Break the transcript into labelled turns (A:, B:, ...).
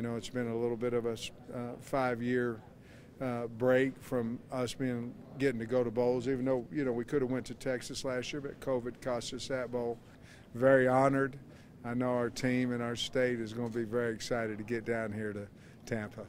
A: You know, it's been a little bit of a uh, five-year uh, break from us being getting to go to bowls, even though you know we could have went to Texas last year, but COVID cost us that bowl. Very honored. I know our team and our state is going to be very excited to get down here to Tampa.